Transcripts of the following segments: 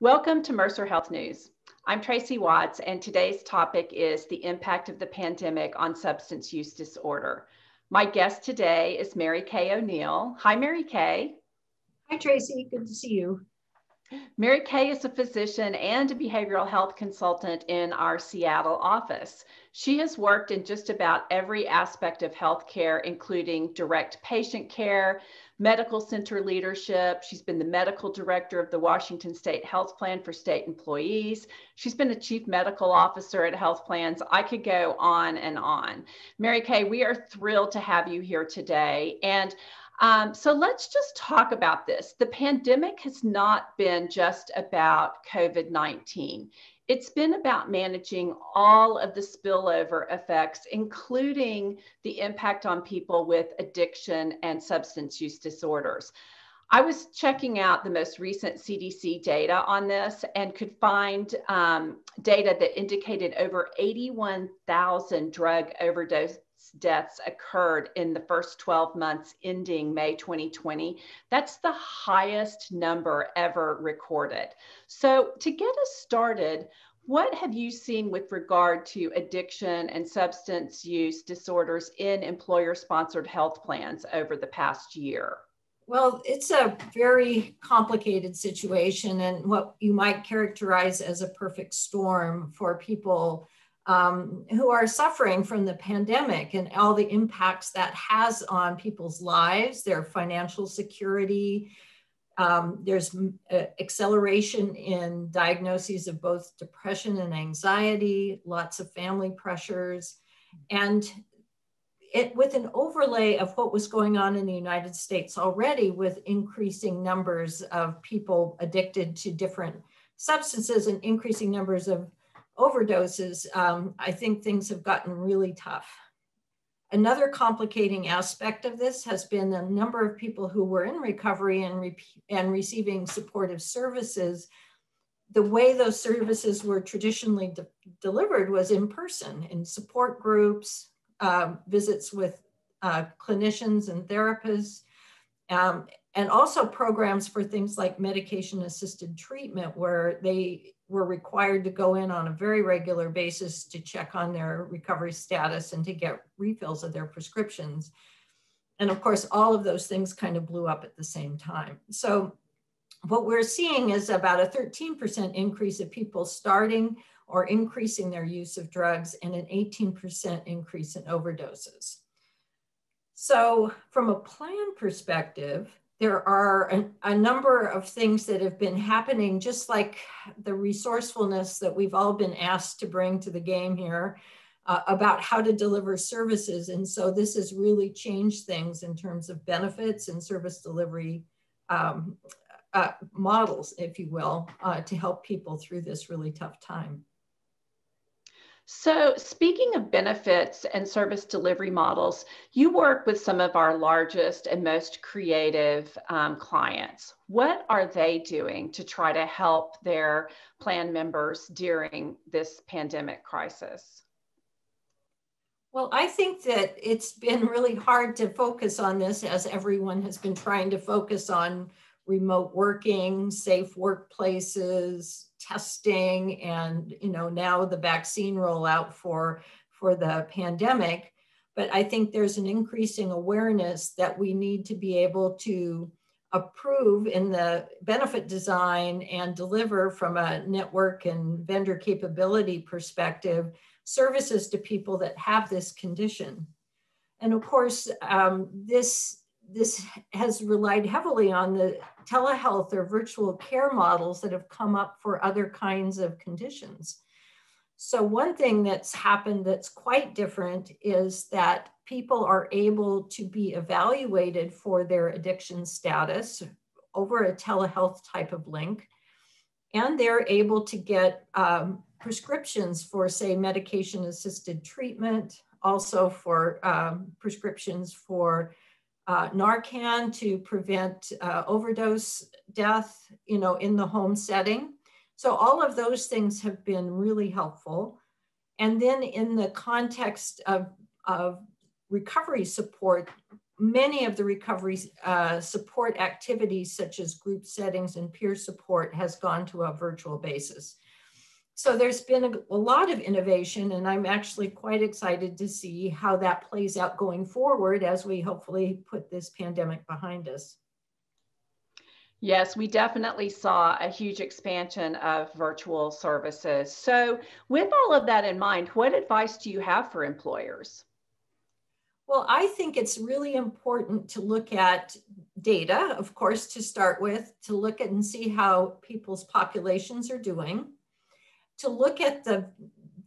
Welcome to Mercer Health News. I'm Tracy Watts, and today's topic is the impact of the pandemic on substance use disorder. My guest today is Mary Kay O'Neill. Hi, Mary Kay. Hi, Tracy. Good to see you. Mary Kay is a physician and a behavioral health consultant in our Seattle office. She has worked in just about every aspect of healthcare, including direct patient care, medical center leadership. She's been the medical director of the Washington State Health Plan for state employees. She's been a chief medical officer at health plans. I could go on and on. Mary Kay, we are thrilled to have you here today. And um, so let's just talk about this. The pandemic has not been just about COVID 19 it's been about managing all of the spillover effects, including the impact on people with addiction and substance use disorders. I was checking out the most recent CDC data on this and could find um, data that indicated over 81,000 drug overdose deaths occurred in the first 12 months ending May 2020. That's the highest number ever recorded. So, to get us started, what have you seen with regard to addiction and substance use disorders in employer sponsored health plans over the past year? Well, it's a very complicated situation and what you might characterize as a perfect storm for people um, who are suffering from the pandemic and all the impacts that has on people's lives, their financial security. Um, there's uh, acceleration in diagnoses of both depression and anxiety, lots of family pressures, and it with an overlay of what was going on in the United States already with increasing numbers of people addicted to different substances and increasing numbers of overdoses, um, I think things have gotten really tough. Another complicating aspect of this has been the number of people who were in recovery and, re and receiving supportive services. The way those services were traditionally de delivered was in person, in support groups, uh, visits with uh, clinicians and therapists, um, and also programs for things like medication assisted treatment, where they were required to go in on a very regular basis to check on their recovery status and to get refills of their prescriptions. And of course, all of those things kind of blew up at the same time. So what we're seeing is about a 13% increase of people starting or increasing their use of drugs and an 18% increase in overdoses. So from a plan perspective, there are a, a, number of things that have been happening, just like the resourcefulness that we've all been asked to bring to the game here uh, about how to deliver services. And so this has really changed things in terms of benefits and service delivery um, uh, models, if you will, uh, to help people through this really tough time. So, speaking of benefits and service delivery models, you work with some of our largest and most creative um, clients. What are they doing to try to help their plan members during this pandemic crisis? Well, I think that it's been really hard to focus on this as everyone has been trying to focus on remote working, safe workplaces, testing and you know now the vaccine rollout for for the pandemic. But i think there's an increasing awareness that we need to be able to approve in the benefit design and deliver from a network and vendor capability perspective services to people that have this condition. And of course um, this this has relied heavily on the telehealth or virtual care models that have come up for other kinds of conditions. So, one thing that's happened that's quite different is that people are able to be evaluated for their addiction status over a telehealth type of link. And they're able to get um, prescriptions for, say, medication assisted treatment, also for um, prescriptions for uh, Narcan to prevent uh, overdose death, you know, in the home setting. So all of those things have been really helpful. And then in the context of, of recovery support, many of the recovery uh, support activities, such as group settings and peer support, has gone to a virtual basis. So there's been a, a, lot of innovation, and I'm actually quite excited to see how that plays out going forward as we hopefully put this pandemic behind us. Yes, we definitely saw a huge expansion of virtual services. So, with all of that in mind, what advice do you have for employers? Well, I think it's really important to look at data, of course, to start with, to look at and see how people's populations are doing, to look at the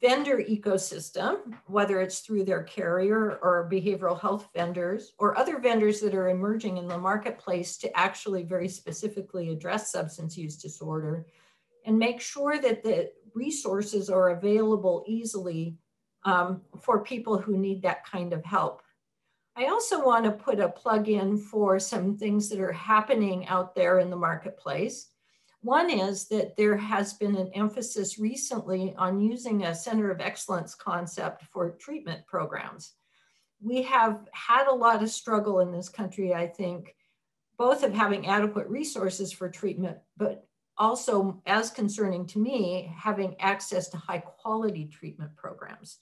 vendor ecosystem, whether it's through their carrier or behavioral health vendors or other vendors that are emerging in the marketplace to actually very specifically address substance use disorder, and make sure that the resources are available easily um, for people who need that kind of help. I also want to put a plug in for some things that are happening out there in the marketplace. One is that there has been an emphasis recently on using a center of excellence concept for treatment programs. We have had a lot of struggle in this country, I think, both of having adequate resources for treatment, but also, as concerning to me, having access to high quality treatment programs.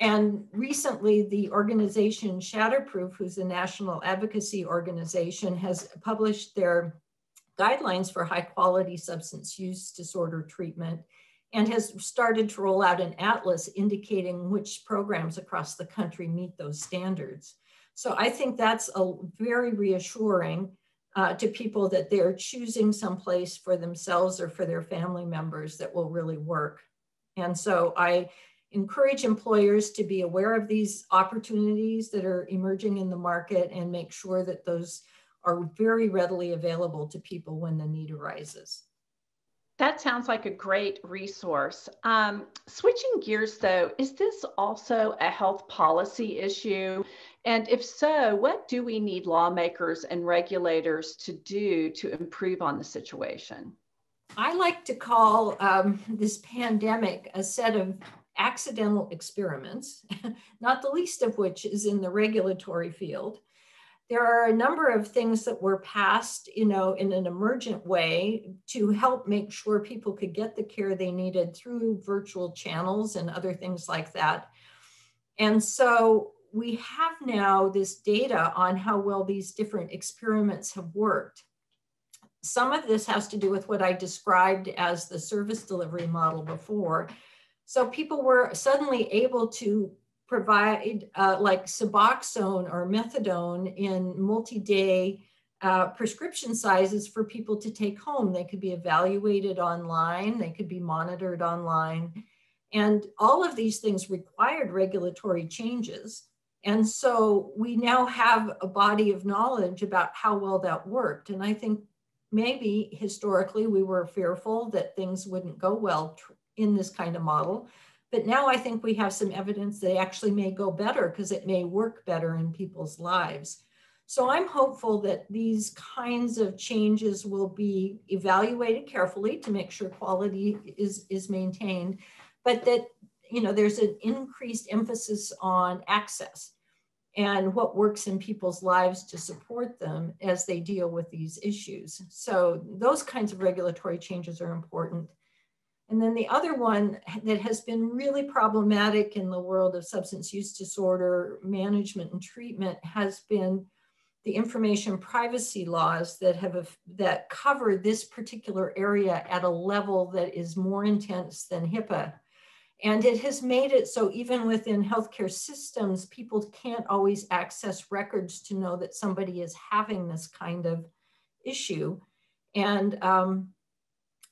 And recently, the organization Shatterproof, who's a national advocacy organization, has published their guidelines for high quality substance use disorder treatment and has started to roll out an atlas indicating which programs across the country meet those standards. So I think that's a very reassuring uh, to people that they're choosing some place for themselves or for their family members that will really work. And so I encourage employers to be aware of these opportunities that are emerging in the market and make sure that those are very readily available to people when the need arises. That sounds like a great resource. Um, switching gears though, is this also a health policy issue? And if so, what do we need lawmakers and regulators to do to improve on the situation? I like to call um, this pandemic a set of accidental experiments, not the least of which is in the regulatory field. There are a number of things that were passed, you know, in an emergent way to help make sure people could get the care they needed through virtual channels and other things like that. And so we have now this data on how well these different experiments have worked. Some of this has to do with what I described as the service delivery model before, so people were suddenly able to provide uh, like Suboxone or methadone in multi-day uh, prescription sizes for people to take home. They could be evaluated online, they could be monitored online. And all of these things required regulatory changes. And so we now have a body of knowledge about how well that worked. And I think maybe historically we were fearful that things wouldn't go well in this kind of model. But now I think we have some evidence that actually may go better because it may work better in people's lives. So I'm hopeful that these kinds of changes will be evaluated carefully to make sure quality is, is maintained, but that you know there's an increased emphasis on access and what works in people's lives to support them as they deal with these issues. So those kinds of regulatory changes are important. And then the other one that has been really problematic in the world of substance use disorder management and treatment has been the information privacy laws that have that cover this particular area at a level that is more intense than HIPAA. And it has made it so even within healthcare systems, people can't always access records to know that somebody is having this kind of issue. And um,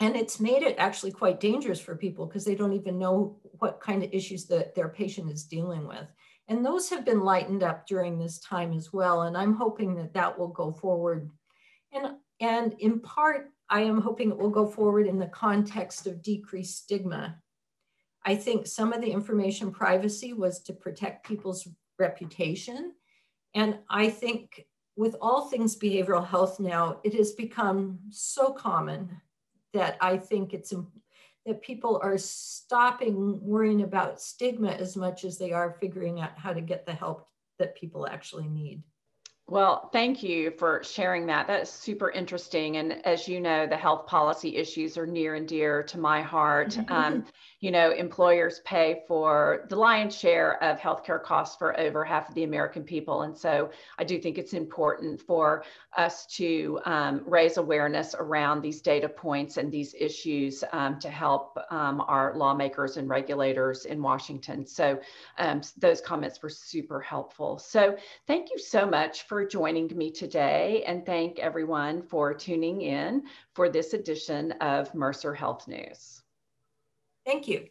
and it's made it actually quite dangerous for people because they don't even know what kind of issues that their patient is dealing with. And those have been lightened up during this time as well. And I'm hoping that that will go forward. And, and in part, I am hoping it will go forward in the context of decreased stigma. I think some of the information privacy was to protect people's reputation. And I think with all things behavioral health now, it has become so common that I think it's that people are stopping worrying about stigma as much as they are figuring out how to get the help that people actually need. Well, thank you for sharing that. That is super interesting. And as you know, the health policy issues are near and dear to my heart. Um, you know, employers pay for the lion's share of healthcare costs for over half of the American people. And so I do think it's important for us to um, raise awareness around these data points and these issues um, to help um, our lawmakers and regulators in Washington. So um, those comments were super helpful. So thank you so much for joining me today and thank everyone for tuning in for this edition of Mercer Health News. Thank you.